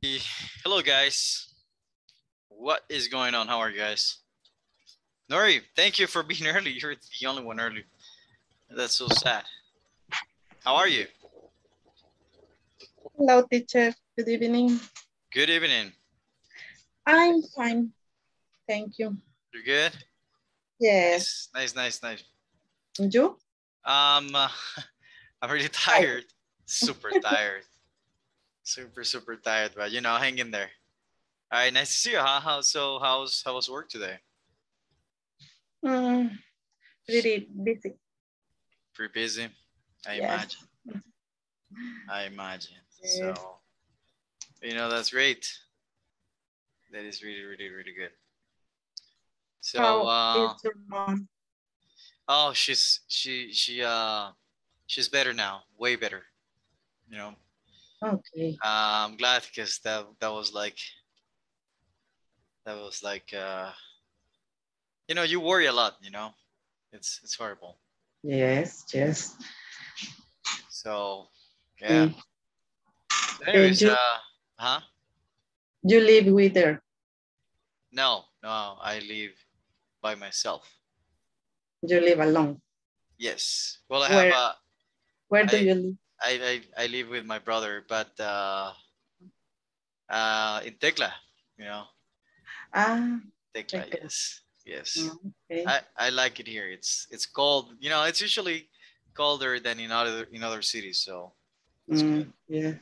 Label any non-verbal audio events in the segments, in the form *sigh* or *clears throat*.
Hello, guys. What is going on? How are you guys? Nori, thank you for *laughs* being early. You're the only one early. That's so sad. How are you? Hello, teacher. Good evening. Good evening. I'm fine. Thank you. You're good? Yes. Nice, nice, nice. And you? Um, uh, *laughs* I'm really tired. Super tired. Super, super tired, but you know, hang in there. All right, nice to see you. Huh? How so? How's how was work today? Mm, pretty busy. Pretty busy. I imagine. I imagine. So, you know, that's great. That is really, really, really good. So, How uh, is your mom? oh, she's she she uh she's better now, way better. You know, Okay. uh, I'm glad because that that was like that was like uh you know you worry a lot. You know, it's it's horrible. Yes, yes. So, yeah. Mm. Anyways, you- uh, huh? You live with her. No, no, I live by myself. You live alone. Yes. Well, I Where? have uh, Where do I- you live? I, I I live with my brother, but uh, uh, in Tecla, you know, Ah, Tecla. Tecla. Yes, yes. okay. I, I like it here. It's it's cold. You know, it's usually colder than in other in other cities. So Mm, yes.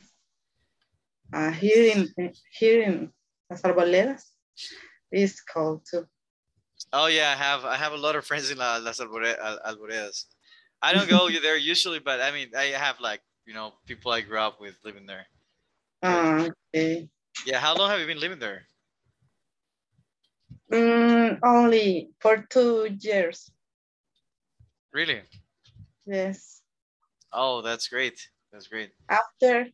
Uh, here in here in Las Arboledas, it's cold too. Oh yeah, I have I have a lot of friends in La, Las Albore- Alboredas. I don't go there usually, but I mean I have like you know people I grew up with living there. Ah, okay. Yeah, how long have you been living there? Mm, only for two years. Really? Yes. Oh, that's great. That's great. After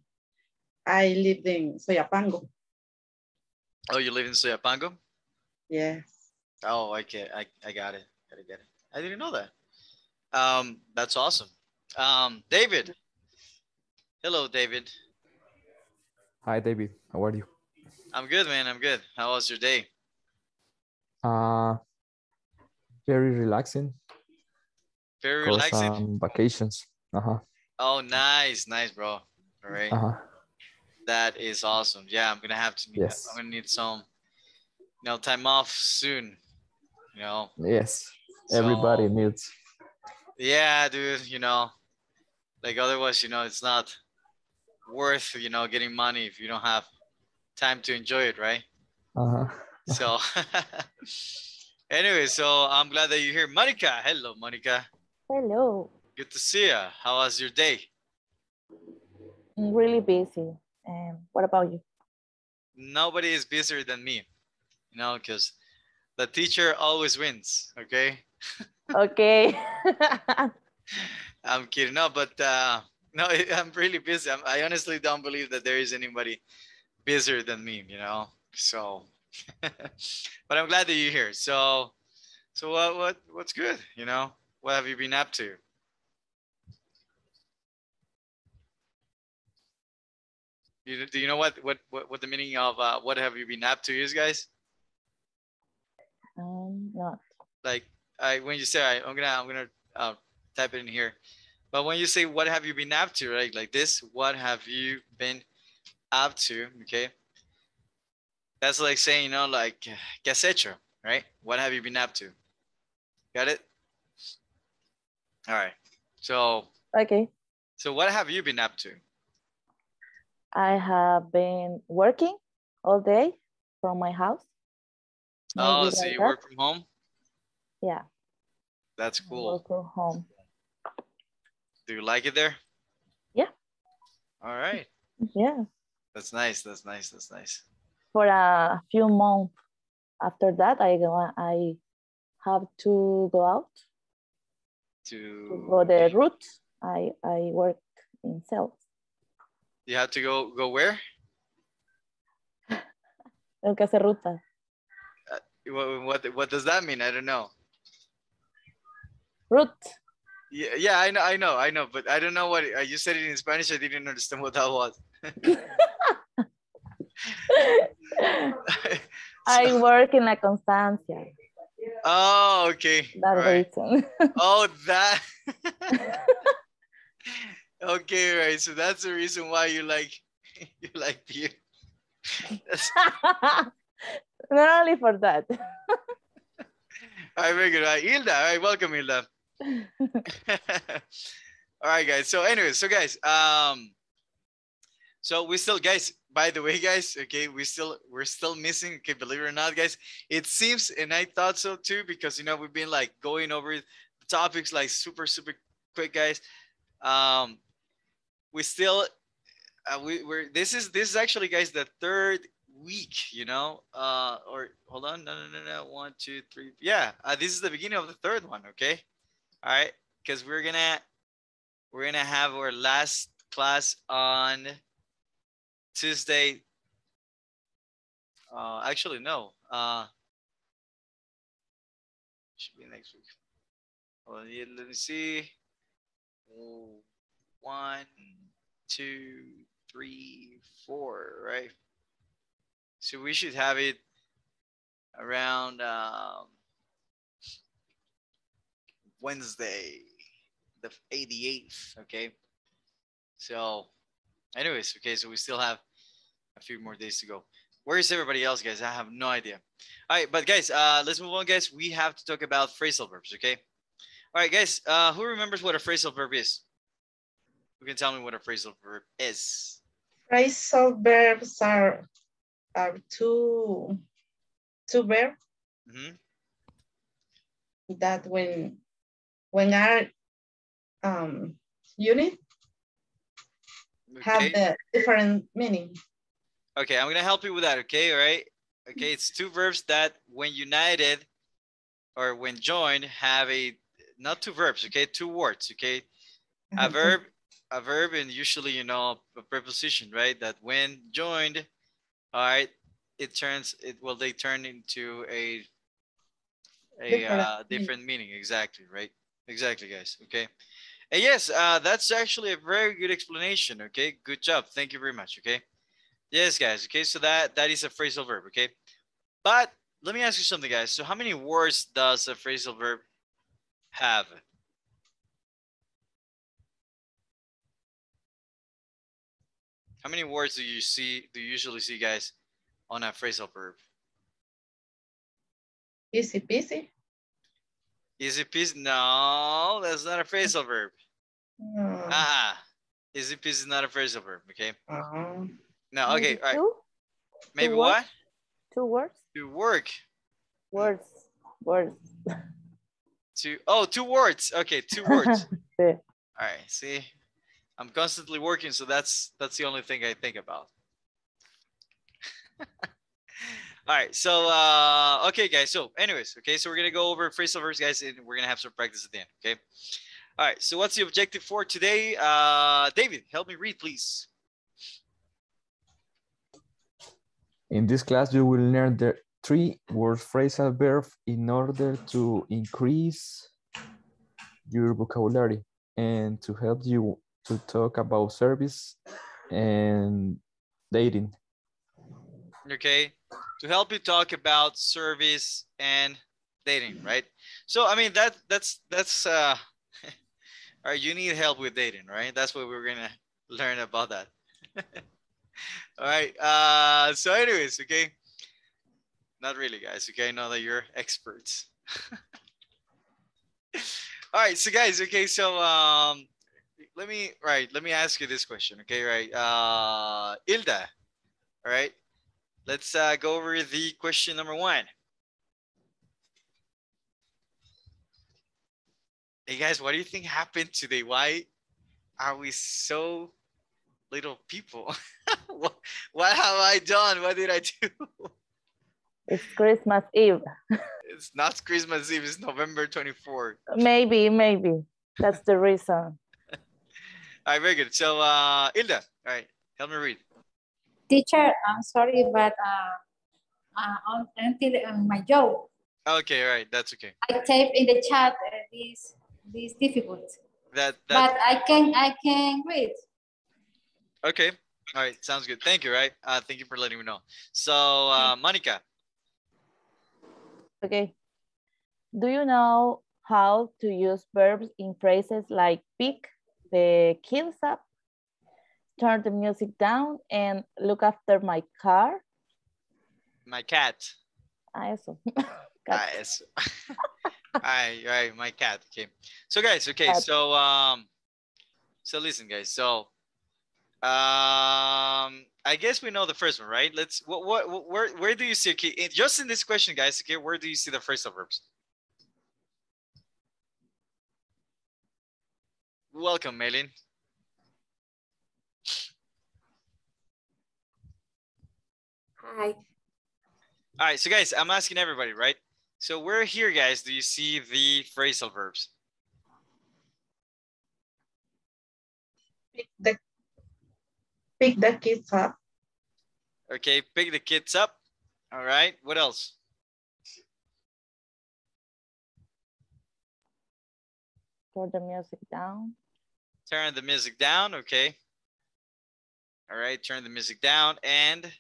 I lived in Soyapango. Oh, you live in Soyapango? Yes. Oh, I get, I, I got it. Got it, get it. I didn't know that. Um, that's awesome. Um, David. Hello, David. Hi, David. How are you? I'm good, man. I'm good. How was your day? Uh, very relaxing. Very relaxing. um, vacations. Uh-huh. Oh, nice, nice, bro. All right, Uh-huh. that is awesome. Yeah, I'm gonna have to. Need, Yes. I'm gonna need some, you know, time off soon. You know. Yes. Everybody needs. Yeah, dude. You know, like otherwise, you know, it's not worth you know getting money if you don't have time to enjoy it, right? Uh-huh. So, *laughs* anyway, so I'm glad that you're here, Monica. Hello, Monica. Hello. Good to see you. How was your day? I'm really busy. And what about you? Nobody is busier than me, you know, because the teacher always wins. Okay. *laughs* Okay. *laughs* I'm kidding. No, but uh, *laughs* no, *laughs* I'm really busy. I'm, I honestly don't believe that there is anybody busier than me, you know. So, *laughs* but I'm glad that you're here. So, so what, what, what's good? You know, what have you been up to? You, do you know what, what, what, what the meaning of uh, what have you been up to is, guys? um, not. like I when you say I, I'm gonna I'm gonna uh, type it in here, but when you say what have you been up to, right? Like this, what have you been up to? Okay, that's like saying you know like ¿qué has hecho? Right? What have you been up to? Got it? All right. So Okay. so what have you been up to? I have been working all day from my house. Oh, Maybe so like you that. work from home? Yeah. That's I cool. Work from home. Do you like it there? Yeah. All right. Yeah. That's nice. That's nice. That's nice. For a few months after that, I go. I have to go out to To go the route. I I work in sales. you have to go go where? Tengo que hacer ruta. Uh, what, what what does that mean? I don't know. Route. Yeah, yeah, I know, I know, I know, but I don't know what uh, you said it in Spanish. I didn't understand what that was. *laughs* I work in La Constancia. oh, okay. That right. reason. *laughs* Oh, that. *laughs* okay, right. So that's the reason why you like you like beer. Not only for that. all right, very good. Right, Hilda. All right, welcome, Hilda. *laughs* all right, guys. So, anyways, so guys, um, so we still, guys. By the way, guys, okay, we still we're still missing. Okay, believe it or not, guys, it seems, and I thought so too, because you know we've been like going over the topics like super super quick, guys. Um, we still uh, we, we're this is this is actually guys the third week you know uh or hold on no no no no one two three yeah uh, this is the beginning of the third one okay all right because we're gonna we're gonna have our last class on tuesday. Uh actually no uh should be next week. Well, yeah, let me see. One, two, three, four, right? So we should have it around um, Wednesday, the 88th. Okay. So, anyways, okay, so we still have a few more days to go. Where is everybody else, guys? I have no idea. All right, but guys, uh, let's move on, guys. We have to talk about phrasal verbs, okay? All right, guys, uh, who remembers what a phrasal verb is? Who can tell me what a phrasal verb is? Phrasal verbs are are two two verbs hmm that when when are um unit have Okay. the different meaning. Okay, I'm gonna help you with that. Okay, all right. Okay, it's two verbs that, when united or when joined, have a not two verbs. Okay, two words. Okay, a verb, a verb, and usually you know a preposition, right? That when joined, all right, it turns it. Well, they turn into a a Different uh, different meaning. Exactly, right? Exactly, guys. Okay. And yes, uh, that's actually a very good explanation. Okay, good job. Thank you very much. Okay. Yes, guys. Okay, so that that is a phrasal verb. Okay, but let me ask you something, guys. So how many words does a phrasal verb have? How many words do you see? Do you usually see, guys, on a phrasal verb? Easy peasy. Easy peasy? No, that's not a phrasal verb. Uh, Ah, easy peasy is not a phrasal verb. Okay. uh, No. Okay. Maybe All right. Two, Maybe words? what? two words, To work. words, words. To oh, two words. Okay, two words. *laughs* All right, see, I'm constantly working, so that's that's the only thing I think about. *laughs* All right, so uh, okay, guys. So, anyways, okay, so we're gonna go over phrasal verbs, guys, and we're gonna have some practice at the end. Okay. All right. So, what's the objective for today? Uh, David, help me read, please. In this class, you will learn the three word phrasal verb in order to increase your vocabulary and to help you to talk about service and dating. Okay, to help you talk about service and dating, right? So, I mean that that's that's uh, *laughs* all right. You need help with dating, right? That's what we're gonna learn about that. *laughs* All right. Uh, so, anyways, okay. Not really, guys. Okay, Now that you're experts. *laughs* All right, so guys, okay, so um, let me right. Let me ask you this question, okay? Right, uh, Ilda. All right, let's uh, go over the question number one. Hey guys, what do you think happened today? Why are we so little people? *laughs* what, what have I done? What did I do? It's Christmas Eve. It's not Christmas Eve, it's November 24th. Maybe, maybe. That's the reason. *laughs* All right, very good. So, uh, Ilda, all right, help me read. Teacher, I'm sorry, but uh, uh, until uh, my job, Okay, right, that's okay. I type in the chat uh, this this difficult, That that but I can I can read. okay. All right, sounds good. Thank you, right? Uh, thank you for letting me know. So, uh, Monica, Okay. Do you know how to use verbs in phrases like pick the kids up, turn the music down, and look after my car? my cat. Ah, eso. *laughs* Ah, Cat. all right, all right, my cat. Okay. So, guys, okay, Cat. so, um, so listen, guys. So, um, I guess we know the first one, right? Let's. What? What? what- Where? Where do you see? Okay, just in this question, guys. Okay, where do you see the phrasal verbs? Welcome, Melin. Hi. All right, so guys, I'm asking everybody, right? So where here, guys, do you see the phrasal verbs? Pick the, pick the kids up. Okay, pick the kids up. All right, what else? Turn the music down. Turn the music down. Okay. All right, turn the music down and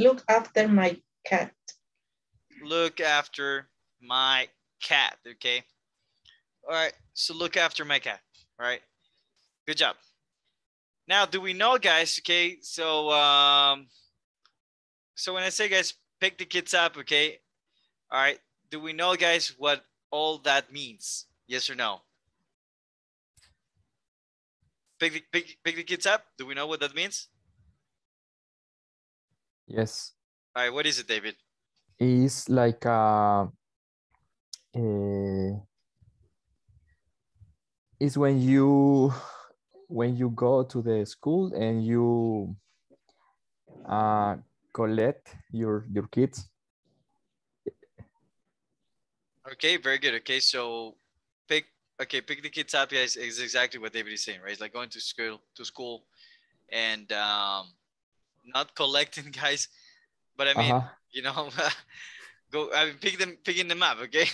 Look after my cat. look after my cat. Okay. All right, so look after my cat. All right, good job. Now, do we know, guys? Okay, so um, so when I say, guys, pick the kids up. Okay. All right. Do we know, guys, what all that means? Yes or no? Pick the, pick, pick the kids up. Do we know what that means? Yes. All right. What is it, David? It's like uh, eh, it's when you when you go to the school and you uh, collect your your kids. Okay, very good. Okay, so pick okay, pick the kids up guys is exactly what David is saying, right? It's like going to school to school and um not collecting *laughs* guys, but I mean, Uh-huh. you know, *laughs* go I mean pick them picking them up, okay?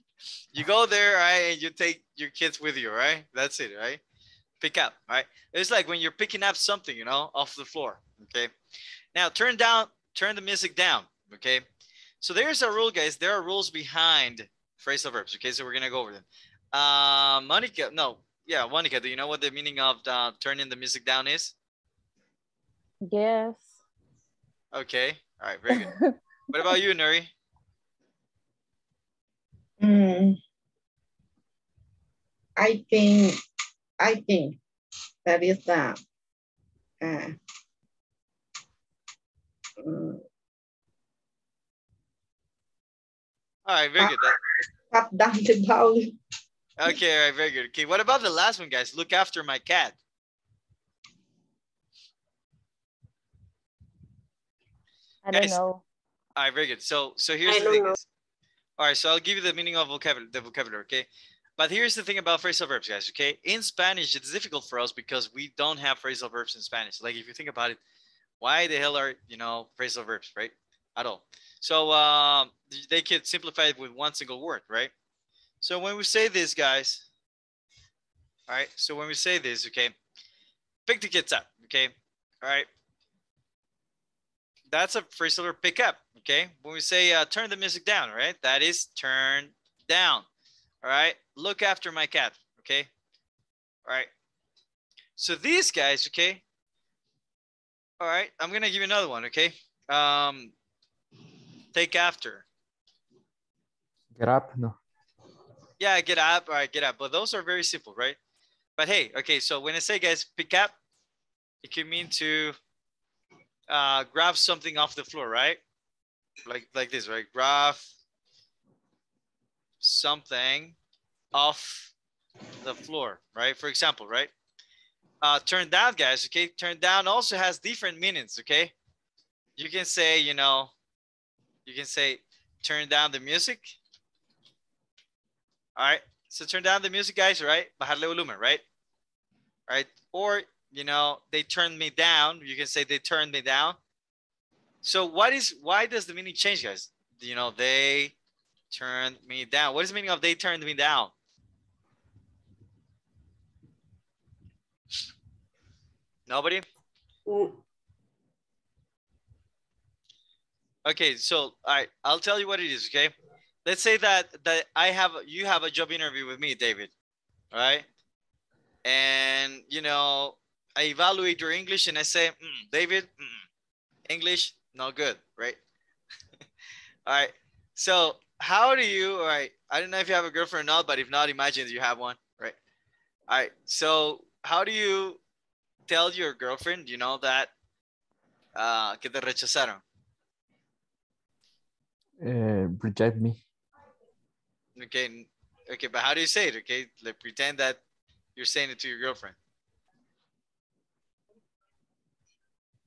*laughs* you go there, right, and you take your kids with you, right? That's it, right? Pick up, right? It's like when you're picking up something, you know, off the floor. Okay. Now turn down, turn the music down. Okay. So there's a rule, guys. There are rules behind phrasal verbs. Okay, so we're gonna go over them. Uh, Monica, no, yeah, Monica, do you know what the meaning of uh, turning the music down is? Yes. Okay, all right, very good. *laughs* what about you, Nuri? Mm, I think, I think that is the, uh, mm, All right, very good. That- tap down the volume. okay, all right, very good. Okay, what about the last one, guys? Look after my cat. I don't Guys, know. All right, very good. So, so here's I the thing. know. guys. All right, so I'll give you the meaning of vocabulary, the vocabulary, okay? But here's the thing about phrasal verbs, guys. Okay, in Spanish, it's difficult for us because we don't have phrasal verbs in Spanish. Like if you think about it, why the hell are you know phrasal verbs, right? At all. So um, they could simplify it with one single word, right? So when we say this, guys, all right. So when we say this, okay, pick the kids up, okay, all right. That's a phrasal verb pick up, okay. When we say uh, turn the music down, right, that is turn down. All right. Look after my cat. Okay. All right. So these guys, okay. All right. I'm going to give you another one. Okay. Um, take after. Get up. No. Yeah. Get up. All right. Get up. But those are very simple, right? But hey, okay. So when I say guys, pick up, it can mean to uh, grab something off the floor, right? Like, like this, right? Grab something off the floor, right? For example, right? Uh, turn down, guys, okay? Turn down also has different meanings, okay? You can say, you know, you can say, turn down the music. All right, so turn down the music, guys, right? Bajarle volumen, right? All right, or, you know, they turned me down. You can say they turned me down. So what is, why does the meaning change, guys? You know, they turned me down. What is the meaning of they turned me down? Nobody? Okay, so I I'll tell you what it is, okay? Let's say that that I have you have a job interview with me, David. All right? And you know, I evaluate your English and I say, "Mm, David, mm, English no good, right? *laughs* all right. So how do you all right? I don't know if you have a girlfriend or not, but if not, imagine you have one, right? All right. So how do you tell your girlfriend, you know, that uh que te rechazaron? Uh, reject me. Okay, okay, but how do you say it? Okay, like pretend that you're saying it to your girlfriend.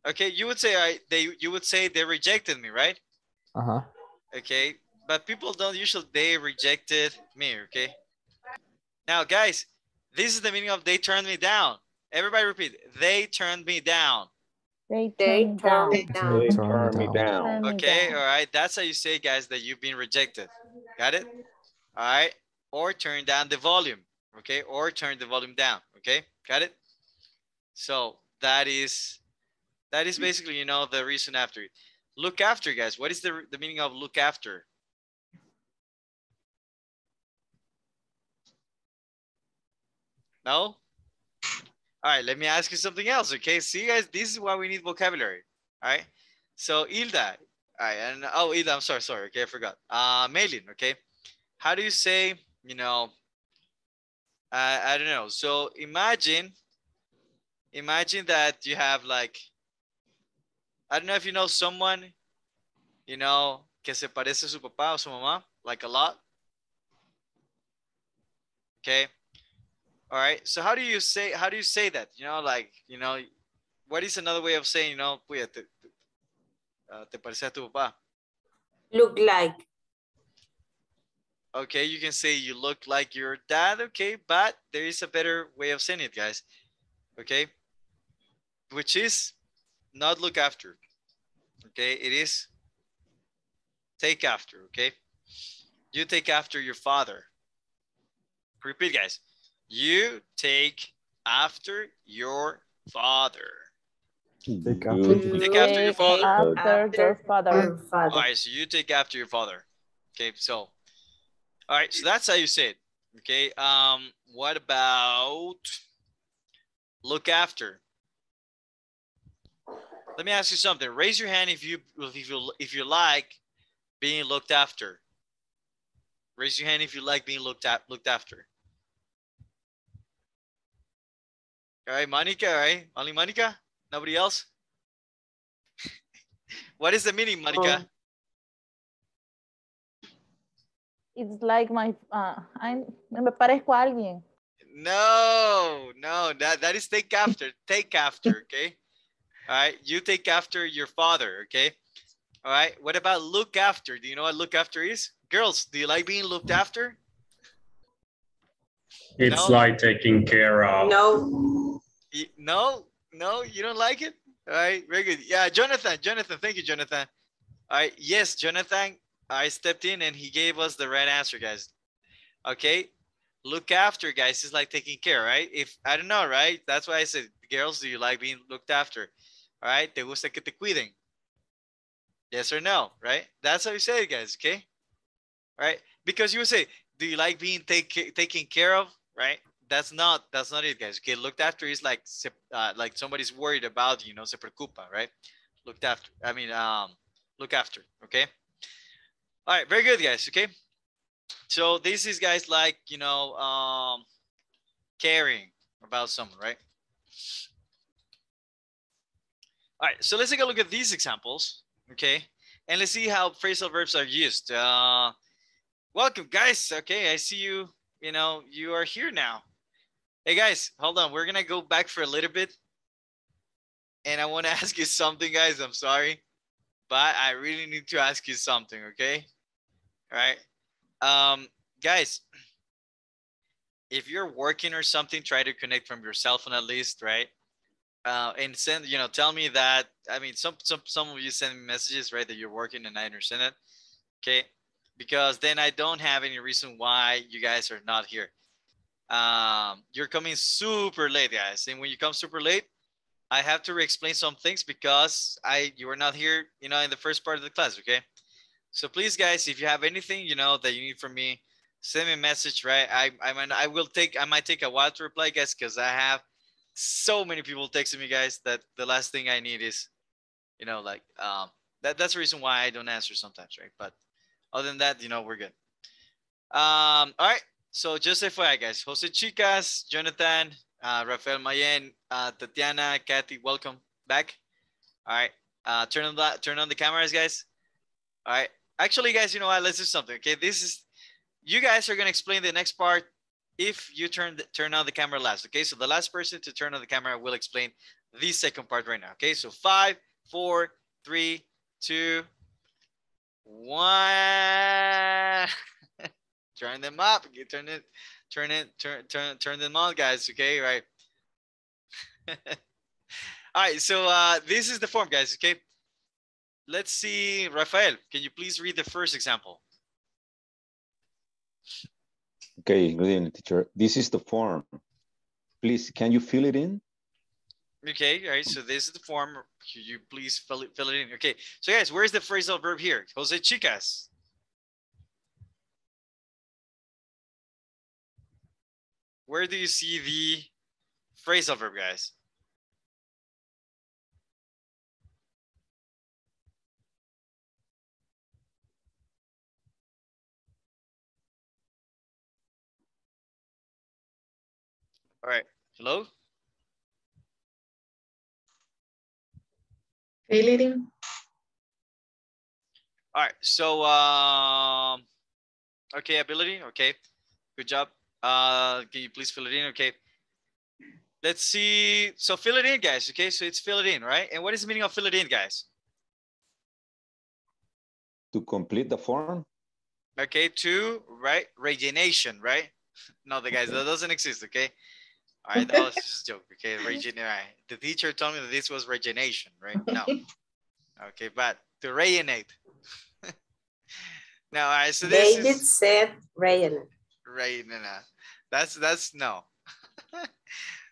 Okay, you would say I they you would say they rejected me, right? Uh-huh. Okay, but people don't usually they rejected me. Okay. Now, guys, this is the meaning of they turned me down. Everybody repeat. They turned me down. They They turn turn down. me down. They turn Turn me down. down. Turn me Okay, all right. That's how you say, guys, that you've been rejected. Got it? All right. Or turn down the volume. Okay. Or turn the volume down. Okay. Got it? So that is that is basically, you know, the reason after. Look after, guys. What is the, the meaning of look after? No? All right, let me ask you something else. Okay. See, guys, this is why we need vocabulary. All right. So Ilda, all right, and oh Ilda, I'm sorry, sorry, okay, I forgot. Uh Maylin, okay. How do you say, you know, uh, I don't know. So imagine, imagine that you have like, I don't know if you know someone, you know, que se parece a su papá o su mamá, like a lot. Okay. All right. So how do you say, how do you say that? You know, like, you know, what is another way of saying, you know, "Puya, te, uh, te parece a tu papá? Look like. Okay, you can say you look like your dad, okay, but there is a better way of saying it, guys. Okay, which is not look after. Okay, it is take after, okay? You take after your father. Repeat, guys. You take after your father. Take after Good. Take after your father. After your father. Your father. All right, so you take after your father. Okay, so all right, so that's how you say it. Okay. Um, what about look after? Let me ask you something. Raise your hand if you if you if you like being looked after. Raise your hand if you like being looked at looked after. All right, Monica, all right? Only Monica? Nobody else? *laughs* what is the meaning, Monica? It's like my, uh, I'm, me parezco a alguien. No, no, that, that is take after. take after, okay? All right, you take after your father, okay? All right, what about look after? Do you know what look after is? Girls, do you like being looked after? It's No. like taking care of. No. No, no, you don't like it? All right, very good. Yeah, Jonathan, Jonathan, thank you, Jonathan. All right, yes, Jonathan, I stepped in and he gave us the right answer, guys. Okay, look after, guys, is like taking care, right? If I don't know, right? That's why I said, girls, do you like being looked after? All right, te gusta que te cuiden? Yes or no, right? That's how you say it, guys, okay? Right, because you would say, do you like being take, taken care of, right? That's not that's not it, guys. Okay, looked after is like uh, like somebody's worried about you, you know, se preocupa, right? Looked after. I mean, um, look after. Okay. All right, very good, guys. Okay. So this is guys like you know, um, caring about someone, right? All right, so let's take a look at these examples, okay? And let's see how phrasal verbs are used. Uh, welcome, guys. Okay, I see you. You know, you are here now. Hey, guys, hold on. We're gonna go back for a little bit, and I want to *laughs* ask you something, guys. I'm sorry, but I really need to ask you something. Okay? All right, um, guys. If you're working or something, try to connect from your cell phone at least, right? Uh, and send you know tell me that i mean some some some of you send me messages right that you're working and i understand it okay because then i don't have any reason why you guys are not here um you're coming super late guys and when you come super late I have to re-explain some things because I you were not here, you know, in the first part of the class, okay? So please, guys, if you have anything, you know, that you need from me, send me a message, right? I I mean I will take I might take a while to reply, guys, because I have so many people texting me, guys, that the last thing I need is, you know, like um that that's the reason why I don't answer sometimes, right? But other than that, you know, we're good. Um, all right. So just FYI, guys, Jose Chicas, Jonathan, uh, Rafael Mayen, uh, Tatiana, Kathy, welcome back. All right. Uh, turn on the turn on the cameras, guys. All right. Actually, guys, you know what? Let's do something. Okay. This is you guys are gonna explain the next part if you turn the, turn on the camera last. Okay. So the last person to turn on the camera will explain the second part right now. Okay. So five, four, three, two, one. *laughs* turn them up. You turn it, turn it, turn turn turn them on, guys. Okay, right. *laughs* All right, so uh, this is the form, guys. Okay, let's see, Rafael. Can you please read the first example? Okay, good evening, teacher. This is the form. Please, can you fill it in? Okay, all right. So this is the form. Could you please fill it fill it in? Okay. So guys, where's the phrasal verb here? Jose chicas. Where do you see the phrasal verb, guys? All right. Hello? Fill it in. All right. So, um, okay, ability. Okay. Good job. Uh, can you please fill it in? Okay. Let's see. So fill it in, guys. Okay. So it's fill it in, right? And what is the meaning of fill it in, guys? To complete the form? Okay. To, right? Regeneration, right? *laughs* No, the guys, that doesn't exist. Okay. All right. That was *laughs* just a joke. Okay. Regen. Right. The teacher told me that this was regeneration, right? *laughs* No. Okay. But to regenerate. *laughs* no. All right. So this David is. said Ryan. Right, no, no. That's that's no.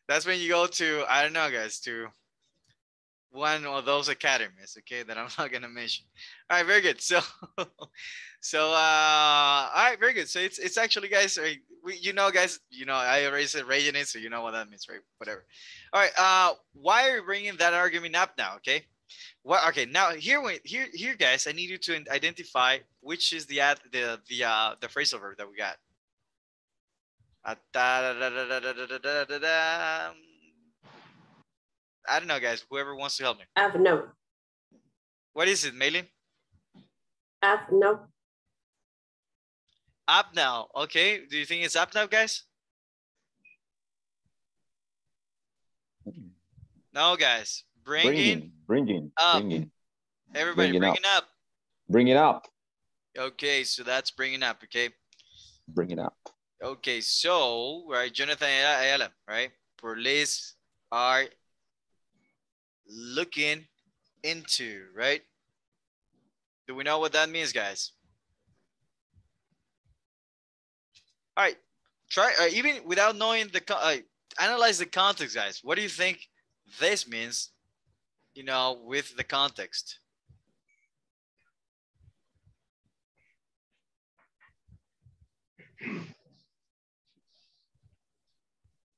that's when you go to I don't know, guys, to one of those academies, okay, that I'm not gonna mention. All right, very good. So, so uh, all right, very good. So it's it's actually, guys, we, you know, guys, you know, I already said raging it, so you know what that means, right? Whatever. All right. Uh, why are you bringing that argument up now? Okay. What? Okay. Now here, we here, here, guys, I need you to identify which is the ad, the the uh the phrasal verb that we got. Uh, da, da, da, da, da, da, da, da, da, da. I don't know, guys. Whoever wants to help me. Up no. What is it, Maylin? Up no. Up now. Okay. Do you think it's up now, guys? No, guys. Bring, in. Bringing, bringing, up. bringing. Everybody, bring it bring up. up. Bring it up. Okay, so that's bringing up. Okay. Bring it up. Okay, so right, Jonathan Ayala, right? Police are looking into, right? Do we know what that means, guys? All right, try uh, even without knowing the uh, analyze the context, guys. What do you think this means? You know, with the context.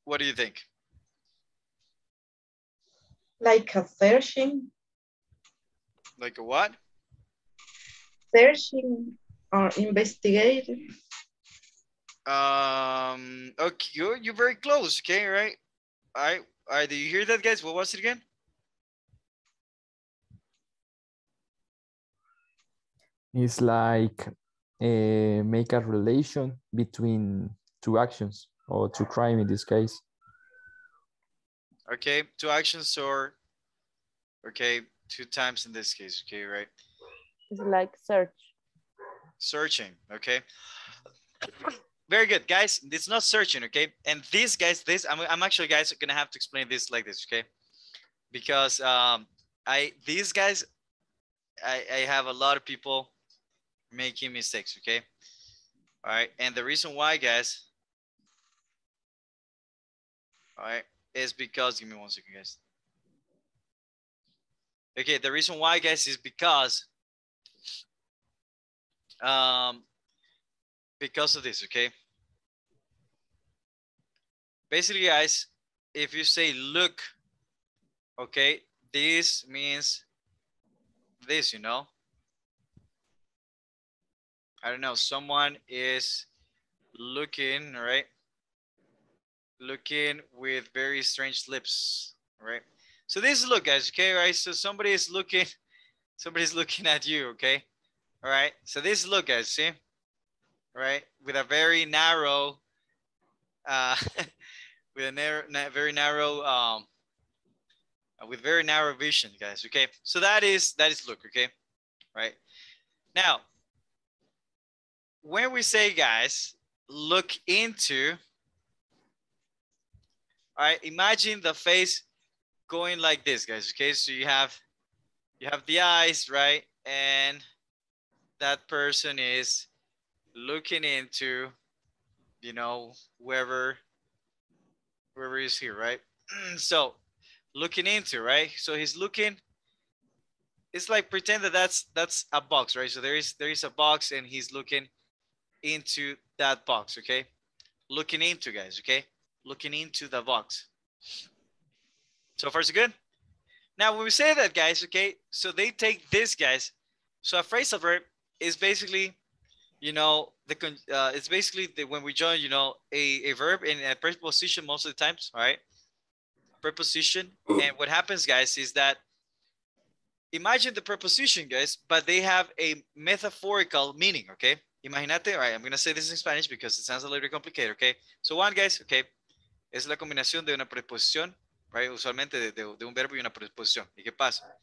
What do you think? Like a searching, Like a what? searching or investigating. Um. Okay, you're you're very close. Okay, right? All right. All right. Do you hear that, guys? What was it again? It's like uh, make a relation between two actions or two crime in this case. Okay, two actions or okay, two times in this case. Okay, right? It's like search. Searching. Okay. Very good, guys. It's not searching. Okay, and these guys, this I'm I'm actually guys gonna have to explain this like this. Okay, because um I these guys I I have a lot of people making mistakes. Okay. All right, and the reason why, guys. All right, is because give me one second, guys. Okay, the reason why, guys, is because um, because of this, okay? Basically, guys, if you say look, okay, this means this, you know? I don't know, someone is looking, right? Looking with very strange lips, right? So this is look, guys, okay, right? So somebody is looking, *laughs* somebody's looking at you, okay? All right, so this look, guys, see? Right, with a very narrow, uh, *laughs* with a narrow, na very narrow, um, with very narrow vision, guys, okay? So that is, that is look, okay? Right? Now, when we say, guys, look into, all right, imagine the face going like this, guys, okay? So you have, you have the eyes, right? And that person is looking into, you know, whoever, whoever is here, right? *clears throat* so looking into, right? So he's looking, it's like pretend that that's, that's a box, right? So there is, there is a box and he's looking into that box, okay? Looking into guys, okay? Looking into the box. So far so good? Now when we say that guys, okay, so they take this guys. So a phrasal verb is basically, you know, the uh, it's basically the, when we join, you know, a, a verb in a preposition most of the times, all right? Preposition. And what happens, guys, is that imagine the preposition, guys, but they have a metaphorical meaning, okay? Imagínate, all right, I'm going to say this in Spanish because it sounds a little bit complicated, okay? So one, guys, okay, es la combinación de una preposición, right? Usualmente de, de, de un verbo y una preposición. ¿Y qué pasa?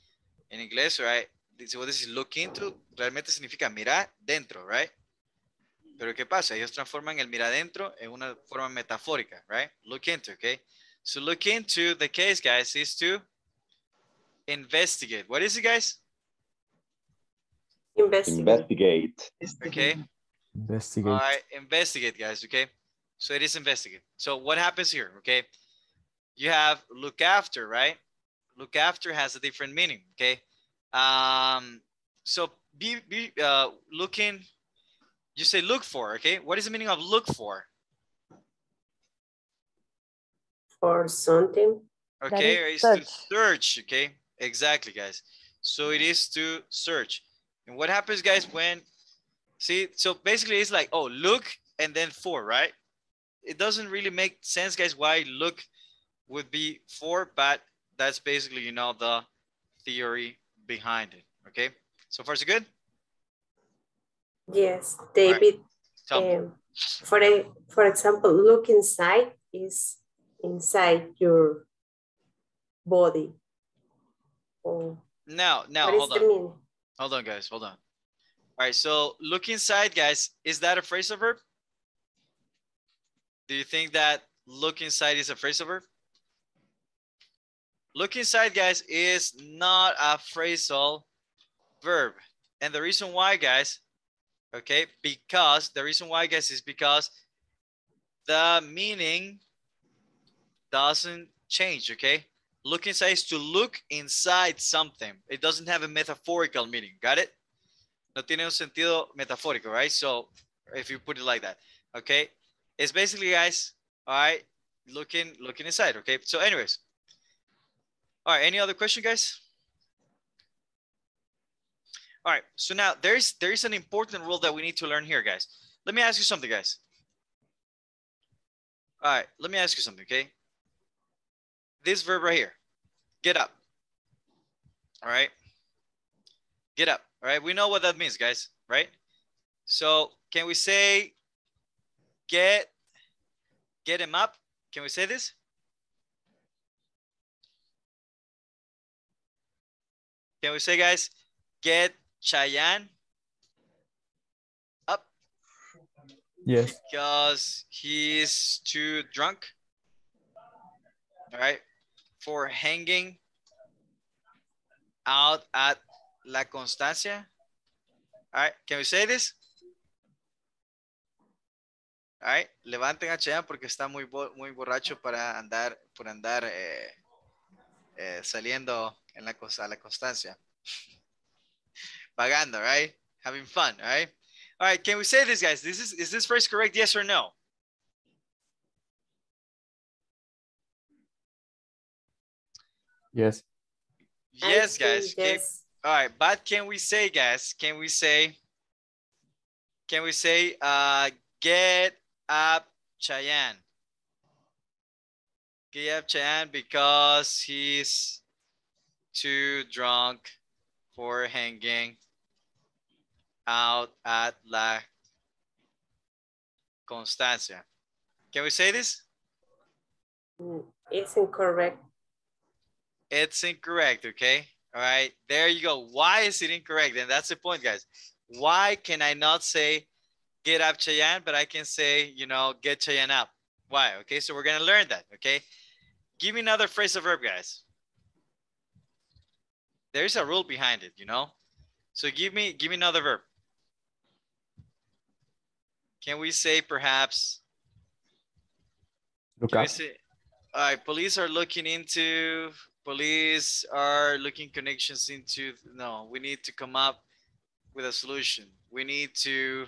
En inglés, right? Si vos decís look into, realmente significa mirar dentro, right? Pero ¿qué pasa? Ellos transforman el mirar dentro en una forma metafórica, right? Look into, okay? So look into the case, guys, is to investigate. What is it, guys? Investigate. Investigate. Okay. Investigate. All right, investigate, guys. Okay, so it is investigate. So what happens here? Okay, you have look after, right? Look after has a different meaning. Okay, um, so be be uh, looking. You say look for. Okay, what is the meaning of look for? For something. Okay, is it's to search. search. Okay, exactly, guys. So it is to search. And what happens, guys, when see? So basically, it's like, oh, look and then for, right? It doesn't really make sense, guys, why look would be for, but that's basically, you know, the theory behind it. Okay, so far so good. Yes, David. Me. Um, for a, for example, look inside is inside your body. Oh, Now, now, hold on, meaning? hold on, guys, hold on. All right, so look inside, guys. Is that a phrasal verb? Do you think that look inside is a phrasal verb? Look inside, guys, is not a phrasal verb. And the reason why, guys, okay, because the reason why, guys, is because the meaning doesn't change, okay? Look inside is to look inside something. It doesn't have a metaphorical meaning. Got it? No tiene un sentido metafórico, right? So if you put it like that, okay? It's basically, guys, all right, looking looking inside, okay? So anyways, all right, any other question, guys? All right, so now there's there is an important rule that we need to learn here, guys. Let me ask you something, guys. All right, let me ask you something, okay? This verb right here, get up. All right, get up. All right, we know what that means, guys, right? So can we say get get him up? Can we say this? Can we say, guys, get Cheyenne up Yes. because he's too drunk? All right, for hanging out at La Constancia. All right, can we say this? All right, levanten a Cheyenne porque está muy, bo- muy borracho para andar, por andar eh, eh, saliendo en la cosa, la constancia. Vagando, right? Having fun, right? All right, can we say this, guys? This is is this phrase correct? Yes or no? Yes. Yes, guys. Can- Yes. all right, but can we say, guys? Can we say? Can we say, uh, get up, Cheyenne? Get up, Cheyenne, because he's too drunk for hanging out at La Constancia. Can we say this? Mm, It's incorrect. It's incorrect, okay? All right, there you go. Why is it incorrect? And that's the point, guys. Why can I not say get up Cheyenne, but I can say, you know, get Cheyenne up? Why? Okay, so we're gonna learn that, okay? Give me another phrase of verb, guys. There's a rule behind it, you know? So give me give me another verb. Can we say perhaps Look up. say, all right, police are looking into, police are looking connections into, no, we need to come up with a solution. We need to,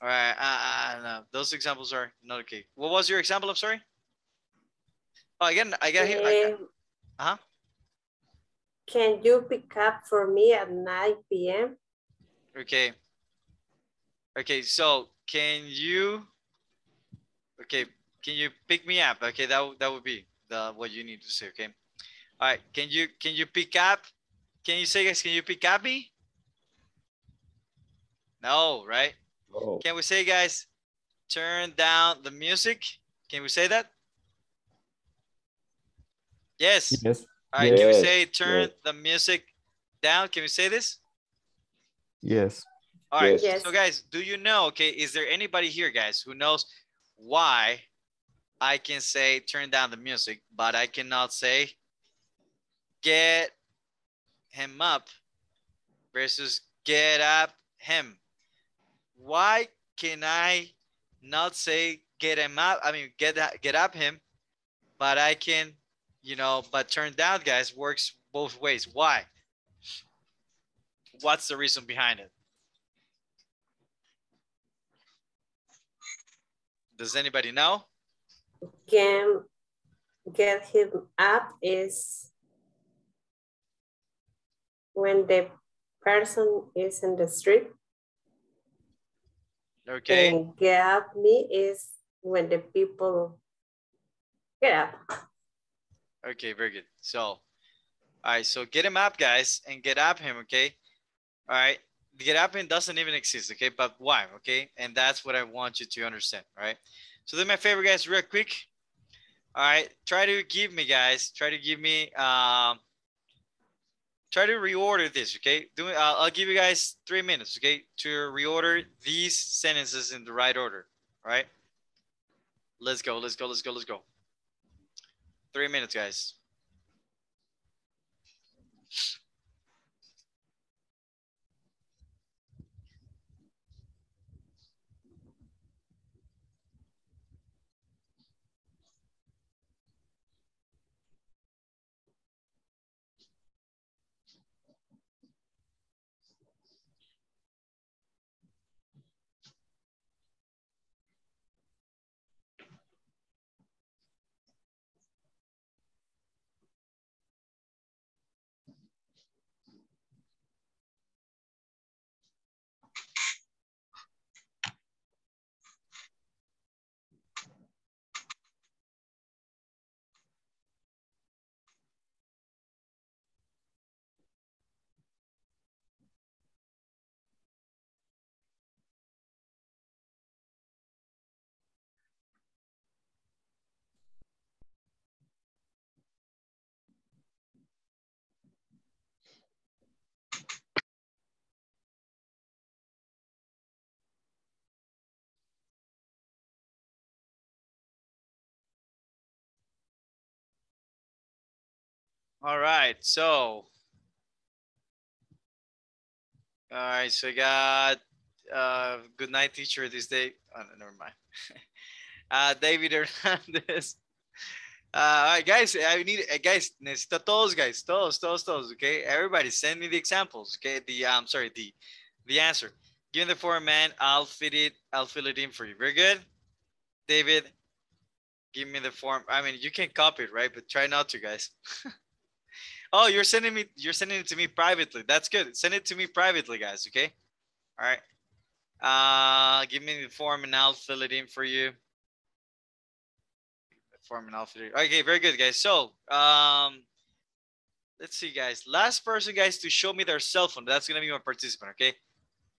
all right, uh, uh, no, those examples are not okay. What was your example? I'm sorry. Oh, again, I got here. Um, Uh-huh. Can you pick up for me at 9 p.m.? Okay. Okay, so can you, okay, can you pick me up? Okay, that, would- that would be the, what you need to say, okay? All right, can you, can you pick up? Can you say, guys, can you pick up me? No, right? Oh, Can we say, guys, turn down the music? Can we say that? Yes. Yes. All right, can we say turn yes. the music down? Can we say this? Yes. All right. Yes. So guys, do you know, okay, is there anybody here, guys, who knows why I can say turn down the music, but I cannot say get him up versus get up him? Why can I not say get him up? I mean, get get up him, but I can, you know, but turn down, guys, works both ways. Why? What's the reason behind it? Does anybody know? Can get him up is when the person is in the street. Okay. And get up me is when the people get up. Okay, very good. So, all right, so get him up, guys, and get up him, okay? All right, get up him doesn't even exist, okay? But why, okay? And that's what I want you to understand, all right? So do my favorite guys, real quick. All right, try to give me, guys, try to give me, um, try to reorder this, okay? Do uh, I'll give you guys three minutes, okay, to reorder these sentences in the right order, all right? Let's go, let's go, let's go, let's go. Three minutes, guys. All right, so. All right, so I got uh, good night teacher this day. Oh, no, never mind. *laughs* uh, David Hernandez, Uh, all right, guys, I need, uh, guys, necesito todos, guys, todos, todos, todos, okay? Everybody, send me the examples, okay? The, um, sorry, the, the answer. Give me the man, I'll fit it, I'll fill it in for you. Very good. David, give me the form. I mean, you can copy it, right? But try not to, guys. *laughs* oh, you're sending me, you're sending it to me privately. That's good. Send it to me privately, guys, okay? All right. Uh, give me the form and I'll fill it in for you form an outfit. Okay, very good, guys. So, um, let's see, guys. Last person, guys, to show me their cell phone. That's gonna be my participant. Okay.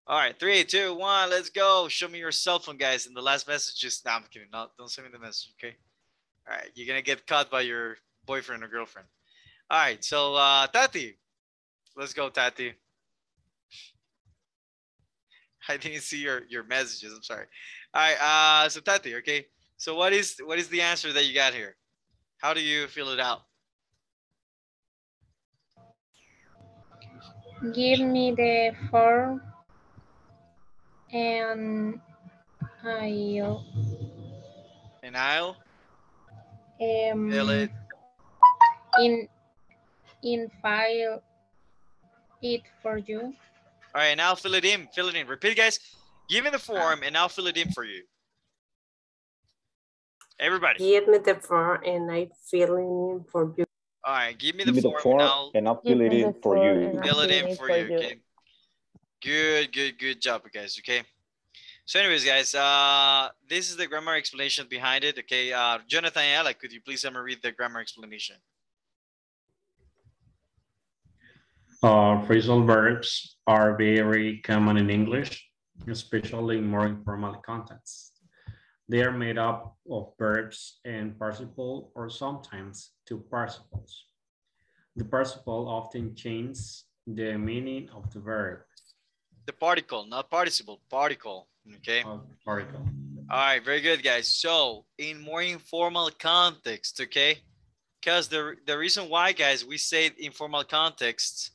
All right, three, two, one. Let's go. Show me your cell phone, guys. And the last message is. No, I'm kidding. No, don't send me the message. Okay. All right, you're gonna get caught by your boyfriend or girlfriend. All right, so uh, Tati, let's go, Tati. *laughs* I didn't see your your messages. I'm sorry. All right, uh, so Tati, okay. So what is what is the answer that you got here? How do you fill it out? Give me the form and I'll And I'll um, fill it. in in file it for you. All right, and I'll fill it in. Fill it in. Repeat, guys. Give me the form, and I'll fill it in for you. Everybody. Give me the form and I fill it in for you. All right, give me Give the me form, the form and I'll and I'll fill it in for you. fill it in for you. you. Okay. Good, good, good job, guys. Okay. So, anyways, guys, uh, this is the grammar explanation behind it. Okay. Uh, Jonathan Ayala, could you please let me read the grammar explanation? Uh, phrasal verbs are very common in English, especially in more informal contexts. They are made up of verbs and participle or sometimes two participles. The participle often changes the meaning of the verb. The particle, not participle, particle. Okay. of particle. All right, very good, guys. So, in more informal context, okay? Because the the reason why, guys, we say informal context,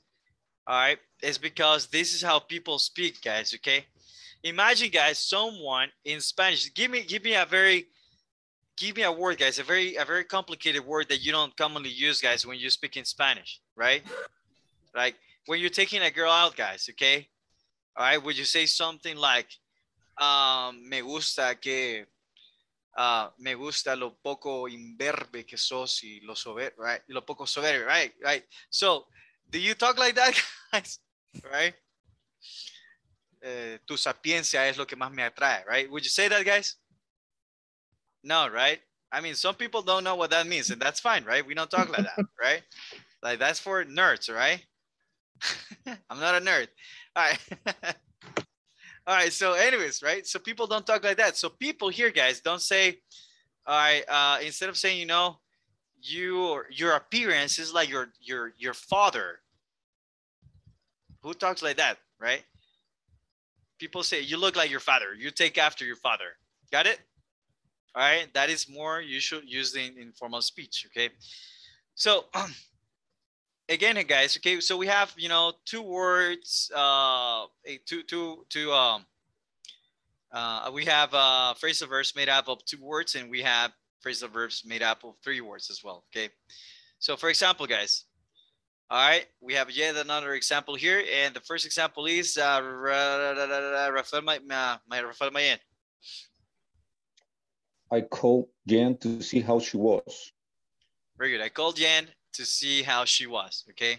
all right, is because this is how people speak, guys. Okay. Imagine, guys, someone in Spanish. Give me give me a very give me a word, guys. A very a very complicated word that you don't commonly use, guys, when you speak in Spanish, right? Like when you're taking a girl out, guys. Okay. All right. Would you say something like? um, me gusta que uh, me gusta lo poco imberbe que sos y lo sober, right? Lo poco soberbio, right? Right. So, do you talk like that, *laughs* guys? Right? Eh, tu sapiencia es lo que más me atrae, right? Would you say that, guys? No, right? I mean, some people don't know what that means, and that's fine, right? We don't talk like that, *laughs* right? Like that's for nerds, right? *laughs* I'm not a nerd. All right. All right. So, anyways, right? So people don't talk like that. So people here, guys, don't say, all right. Uh, instead of saying, you know, your your appearance is like your your your father. Who talks like that, right? People say you look like your father. You take after your father. Got it? All right. That is more you should use in informal speech. Okay. So *clears throat* again, guys. Okay. So we have you know two words. Uh, a- two two two um. Uh, we have uh, phrasal verse made up of two words, and we have phrasal verbs made up of three words as well. Okay. So for example, guys. All right, we have yet another example here, and the first example is uh, Ra- Ra- Ra- Ra- Rafael Ma- Ma- Rafael Mayen. I called Jan to see how she was. Very good. I called Jan to see how she was. Okay.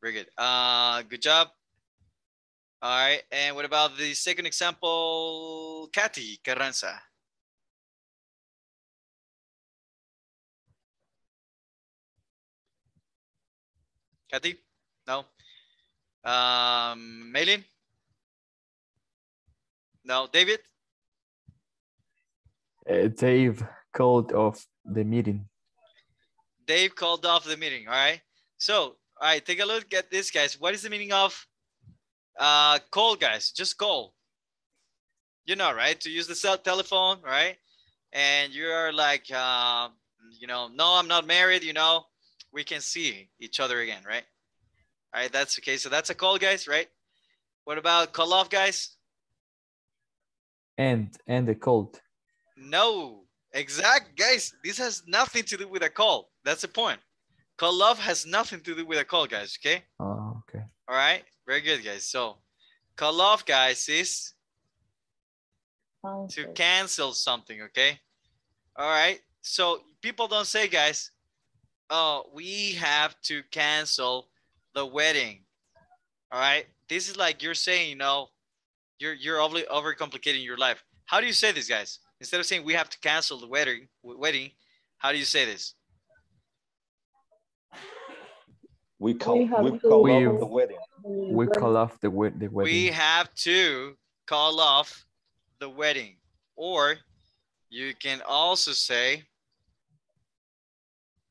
Very good. Uh, good job. All right. And what about the second example, Kathy Carranza? Kathy? No. Um, Maylin? No. David? Uh, Dave called off the meeting. Dave called off the meeting. All right. So, all right, take a look at this, guys. What is the meaning of uh, call, guys? Just call. You know, right? To use the cell telephone, right? And you're like, uh, you know, no, I'm not married. You know, we can see each other again, right? All right, that's okay. So that's a call, guys, right? What about call off, guys? And and the cold. No, Exact, guys. This has nothing to do with a call. That's the point. Call off has nothing to do with a call, guys. Okay. Oh, okay. All right. Very good, guys. So, call off, guys, is to Cancel. cancel something. Okay. All right. So people don't say, guys, oh, we have to cancel the wedding. All right. This is like you're saying, you know, you're you're over overcomplicating your life. How do you say this, guys? Instead of saying we have to cancel the wedding, wedding, how do you say this? We call have we call We- off the wedding. We call off the wed the wedding. We have to call off the wedding. Or you can also say,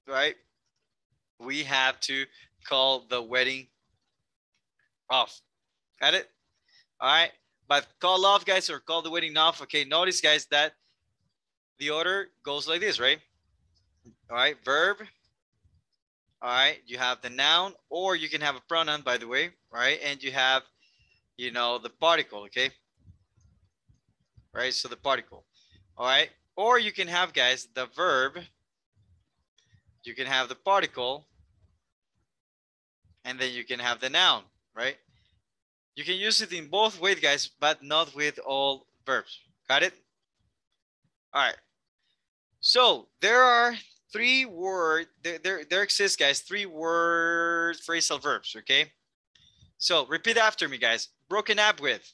right? We have to call the wedding off. Got it? All right. But call off, guys, or call the wedding off. Okay. Notice, guys, that the order goes like this, right? All right. Verb. All right. You have the noun, or you can have a pronoun, by the way, right? And you have, you know, the particle, okay? Right. So the particle. All right. Or you can have, guys, the verb. You can have the particle. And then you can have the noun, right? You can use it in both ways, guys, but not with all verbs. Got it? All right. So there are three word, there, there, there exists, guys, three word phrasal verbs, okay? So repeat after me, guys. Broken up with.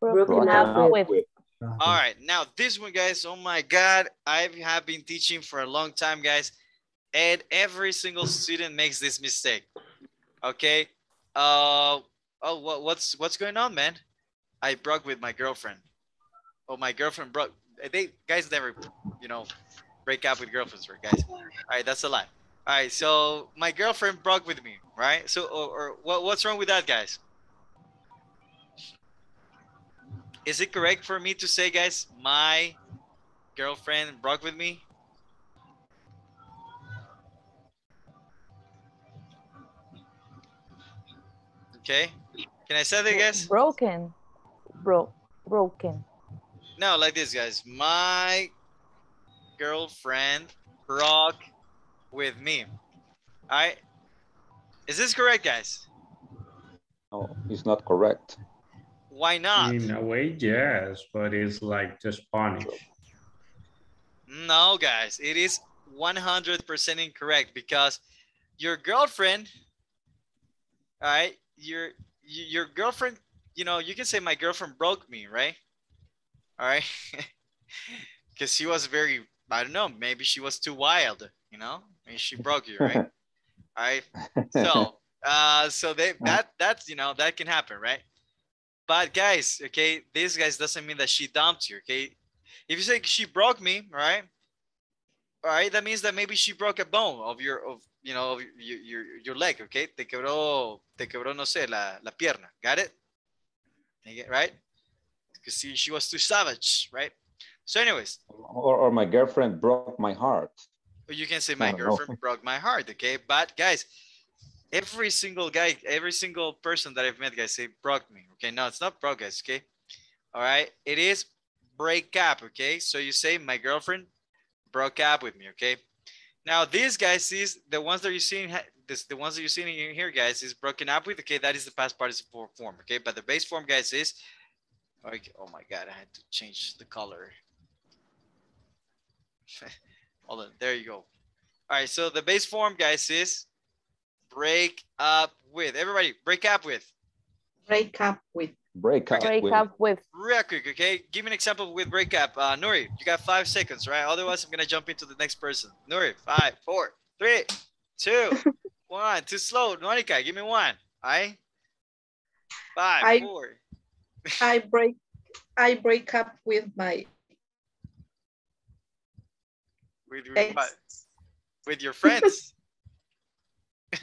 Broken Broken up up with. Okay. All right, now this one, guys. Oh my God, I have been teaching for a long time, guys, and every single student makes this mistake. Okay. Uh oh, what, what's what's going on, man? I broke with my girlfriend. Oh, my girlfriend broke. They guys never, you know, break up with girlfriends, right, guys? All right, that's a lie. All right, so my girlfriend broke with me, right? So, or, or what, what's wrong with that, guys? Is it correct for me to say, guys, my girlfriend broke with me? Okay. Can I say that, guys? Broken. Bro broken. No, like this, guys. My girlfriend broke with me. All right. Is this correct, guys? No, it's not correct. Why not? In a way, yes, but it's like just punish. No, guys, it is 100% incorrect because your girlfriend, all right, your your girlfriend, you know, you can say my girlfriend broke me, right? All right, *laughs* because she was very, I don't know, maybe she was too wild, you know, and she broke you, right? *laughs* all right, so *laughs* uh, so they that that's you know that can happen, right? But guys, okay, this guys doesn't mean that she dumped you, okay? If you say she broke me, right? All right, that means that maybe she broke a bone of your of you know your your, your leg, okay? Te quebró, te quebró, no sé, la, la pierna. Got it? Right? Because she, she was too savage, right? So, anyways, Or, or my girlfriend broke my heart. you can say my don't know. girlfriend broke my heart, okay? But guys, every single guy, every single person that I've met, guys, say broke me. Okay, no, it's not broke, guys. Okay, all right, it is break up. Okay, so you say my girlfriend broke up with me. Okay, now these guys is the ones that you're seeing. This the ones that you're seeing in here, guys, is broken up with. Okay, that is the past participle form. Okay, but the base form, guys, is. Okay, oh my God, I had to change the color. *laughs* Hold on, there you go. All right, so the base form, guys, is break up with. Everybody, break up with. Break up with. Break up. Break with- up with. Real quick, okay? Give me an example with break up. Uh, Nuri, you got five seconds, right? Otherwise, I'm gonna jump into the next person. Nuri, five, four, three, two, *laughs* one. Too slow. Monica, give me one. All right? Five, I- four. *laughs* I break I break up with my With, with, ex. my- with your friends. *laughs*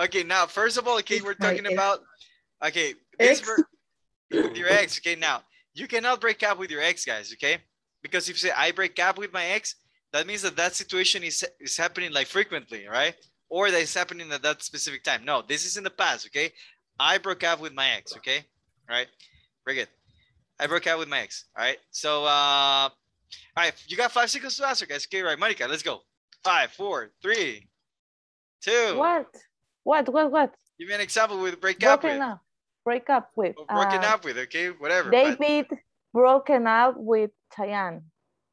okay, now, first of all, okay, we're talking about, okay, this Ex. with your ex. Okay, now you cannot break up with your ex, guys. Okay, because if you say I break up with my ex, that means that that situation is is happening like frequently, right? Or that is happening at that specific time. No, this is in the past. Okay, I broke up with my ex. Okay, right? Very good. I broke out with my ex. All right. So, uh, all right, you got five seconds to answer, guys. Okay, right, Monica, let's go. Five, four, three, two. What? What? What? What? Give me an example with break up Broken with. up. Break up with. Broken uh, up with, okay, whatever. but David broken up with Cheyenne.